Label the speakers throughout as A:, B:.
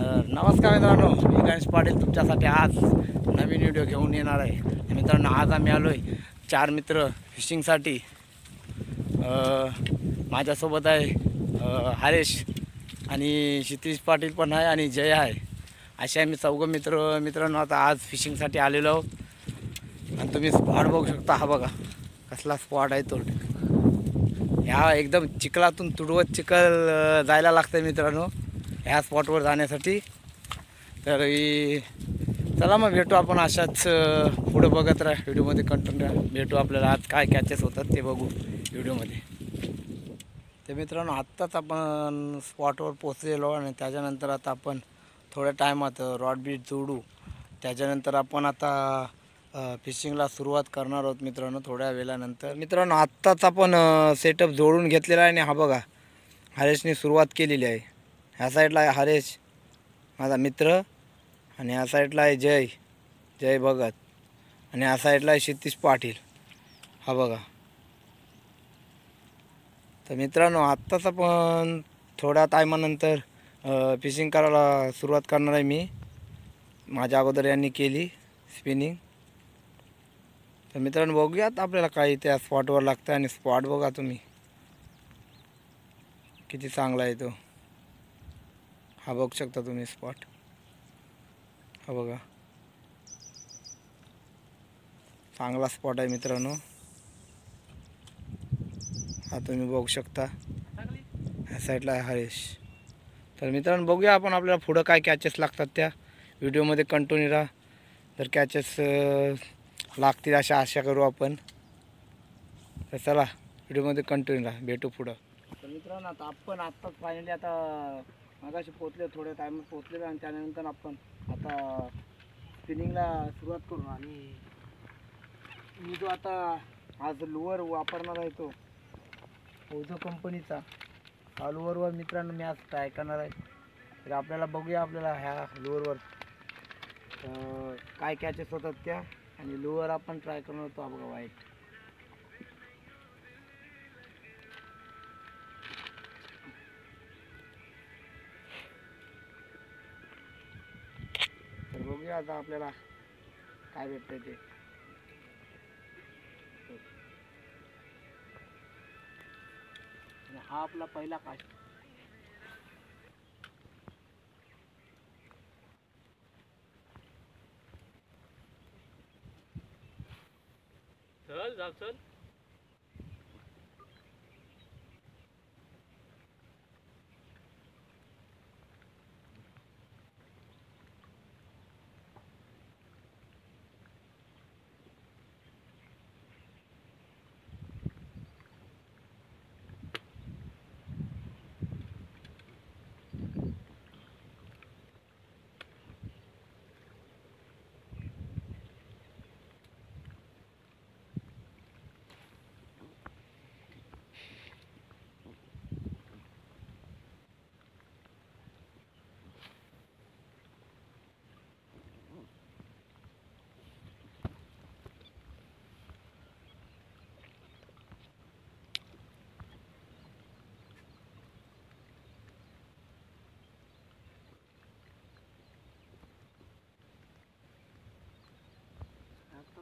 A: तर नमस्कार मित्रांनो मी गणेश पाटील तुमच्यासाठी आज नवीन व्हिडिओ घेऊन येणार आहे. मित्रांनो आज आम्ही आलो आहे चार मित्र फिशिंगसाठी माझ्यासोबत आहे हरेश आणि क्षितिश पाटील पण आहे आणि जय आहे. असे आम्ही चौघं मित्र मित्रांनो आता आज फिशिंगसाठी आलेलो आहोत. आणि तुम्ही स्पॉट बघू शकता हा बघा कसला स्पॉट आहे तो. ह्या एकदम चिखलातून तुडवत चिखल जायला लागतं मित्रांनो. ह्या स्पॉटवर जाण्यासाठी. तर चला मग भेटू आपण अशाच पुढं बघत राहा. व्हिडिओमध्ये कंटिन्यू राहा. भेटू आपल्याला आज काय कॅचेस होतात ते बघू व्हिडिओमध्ये तर मित्रांनो आत्ताच आपण स्पॉटवर पोचलेलो आणि त्याच्यानंतर आता आपण थोड्या टायमात रॉड बीट जोडू. त्याच्यानंतर आपण आता फिशिंगला सुरुवात करणार आहोत मित्रांनो थोड्या वेळानंतर. मित्रांनो आत्ताच आपण सेटअप जोडून घेतलेला आहे आणि हा बघा हरेशने सुरुवात केलेली आहे. ह्या साईडला आहे हरेश माझा मित्र आणि ह्या साईडला आहे जय जय भगत आणि ह्या साईडला आहे क्षितिश पाटील. हा बघा. तर मित्रांनो आत्ताच आपण थोड्या टायमानंतर फिशिंग करायला सुरुवात करणार आहे मी. माझ्या अगोदर यांनी केली स्पिनिंग. तर मित्रांनो बघूयात आपल्याला काही त्या स्पॉटवर लागतं आणि स्पॉट बघा तुम्ही. किती चांगला आहे तो. हा बघू शकता तुम्ही स्पॉट हा बघा. चांगला स्पॉट आहे मित्रांनो. हा तुम्ही बघू शकता. ह्या साईडला आहे हरेश. तर मित्रांनो बघूया आपण आपल्याला पुढं काय कॅचेस लागतात त्या. व्हिडिओमध्ये कंटिन्यू राहा. जर कॅचेस लागतील अशा आशा करू आपण. तर चला व्हिडिओमध्ये कंटिन्यू राहा. भेटू पुढं. तर मित्रांनो आता आपण आत्ताच फायनली आता मगाशी पोचले थोड्या टायमात पोचलेलं आणि त्यानंतर आपण आता स्पिनिंगला सुरुवात करू. आणि मी जो आता आज लोअर वापरणार आहे तो ओझो कंपनीचा हा लोअरवर मित्रांनो मी आज ट्राय करणार आहे. तर आपल्याला बघूया आपल्याला ह्या लोअरवर काय कॅचेस होतात त्या. आणि लोअर आपण ट्राय करणार होतो हा बघा वाईट. बघूया आता आपल्याला काय भेटतं ते. हा आपला पहिला कास्ट.
B: चल जा चल.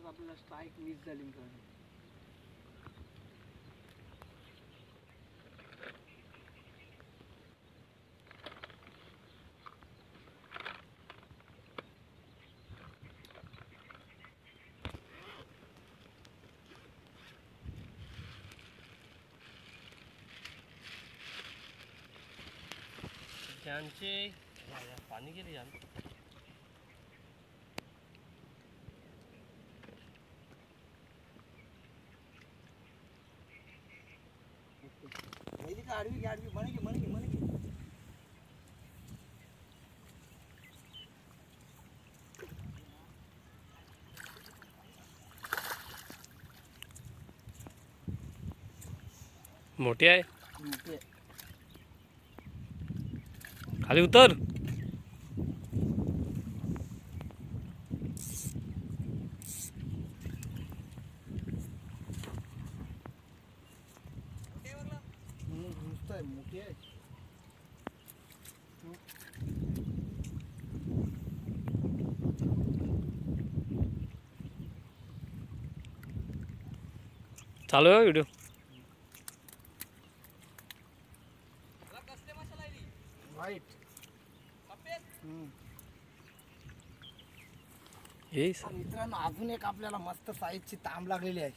A: आपल्याला स्ट्राईक मिस झाली मित्रांनो.
B: आमचे पाणी गेले यान
A: का आडवी आडवी म्हणे की म्हणे की म्हणे की
B: मोठी आहे
A: मोठी आहे.
B: खाली उतर
A: आहे मोठी आहे
B: चालू आहे व्हिडिओ
A: वाईट
B: हे
A: मित्रांनो अजून एक आपल्याला मस्त साईजची ताम लागलेली आहे.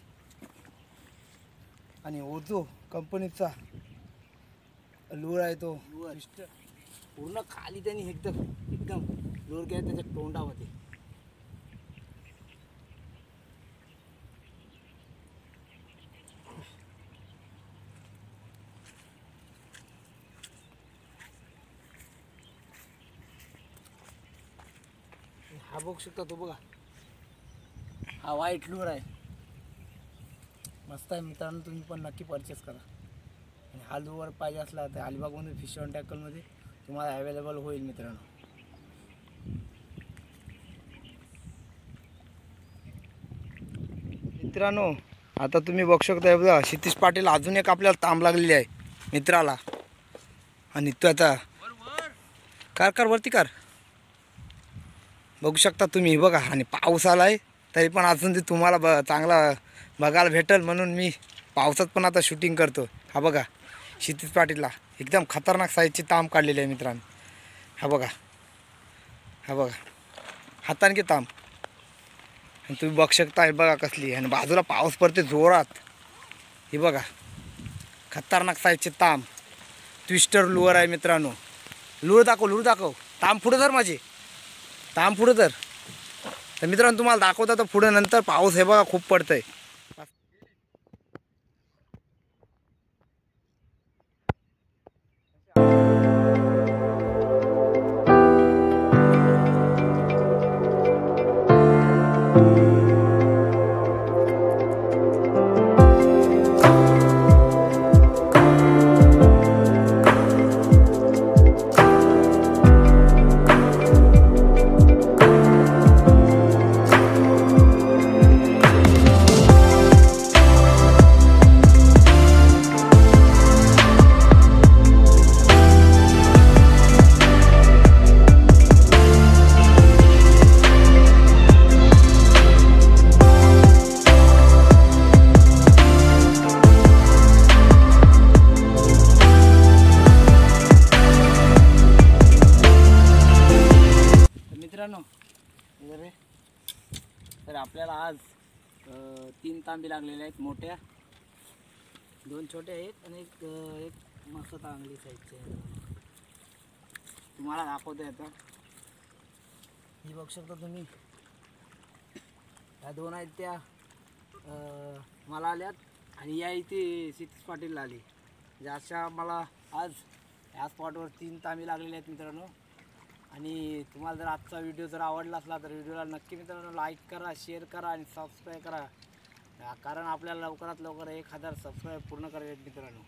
A: आणि ओझो कंपनीचा लोर आहे तो. मिस्टर पूर्ण खाली त्यांनी एकदम एकदम लोर केला त्याच्या तोंडामध्ये. हा बघू शकता तो बघा. हा वाईट लोर आहे. मस्त आहे मित्रांनो तुम्ही पण नक्की परचेस करा. आणि हा पाहिजे असला तर अलिबागमध्ये फिश ऑन टॅकलमध्ये तुम्हाला अवेलेबल होईल मित्रांनो. मित्रांनो आता तुम्ही बघू शकता बघा क्षितिश पाटील अजून एक आपल्याला तांब लागलेली आहे मित्राला. आणि तो आता कार कार वरती कार. बघू शकता तुम्ही बघा आणि पाऊस आला आहे तरी पण अजून ते तुम्हाला ब चांगला बघायला भेटेल म्हणून मी पावसात पण आता शूटिंग करतो. हा बघा क्षितिज पाटीलला एकदम खतरनाक साईजची ताम काढलेली आहे मित्रांनो. हा बघा हा बघा हाताने की ताम. आणि तुम्ही बघू शकता बघा कसली आणि बाजूला पाऊस पडते जोरात. हे बघा खतरनाक साईजचे ताम. ट्विस्टर लुअर आहे मित्रांनो. लूर दाखव लूर दाखव. ताम पुढं जर माझे. ताम पुढं तर तर मित्रांनो तुम्हाला दाखवता तर पुढं नंतर पाऊस हे बघा खूप पडतं आहे मित्रांनो. इधर रे. तर आपल्याला आज तीन तांबे लागलेले आहेत मोठ्या. दोन छोटे आहेत आणि एक एक मस्त चांगली साईजचे आहे. तुम्हाला दाखवतो आता. ही बघू शकता तुम्ही. ह्या दोन आहेत त्या मला आल्यात आणि या इथे सिक्स पाटीलला आली. म्हणजे मला आज या स्पॉटवर तीन तांबे लागलेले आहेत मित्रांनो. आणि तुम्हाला जर आजचा व्हिडिओ जर आवडला असला तर व्हिडिओला नक्की मित्रांनो लाईक करा शेअर करा आणि सबस्क्राईब करा. कारण आपल्याला लवकरात लवकर एक हजार सबस्क्राईब पूर्ण करायचे मित्रांनो.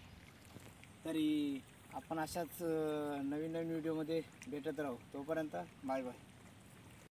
A: तरी आपण अशाच नवीन नवीन व्हिडिओमध्ये भेटत राहू. तोपर्यंत बाय बाय